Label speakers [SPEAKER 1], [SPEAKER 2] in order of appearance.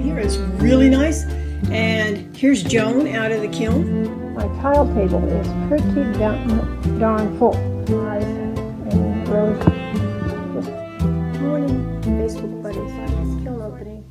[SPEAKER 1] in here. It's really nice. And here's Joan out of the kiln.
[SPEAKER 2] My tile table is pretty darn, darn full. Nice and rose. Morning, Facebook buddies. Kiln opening.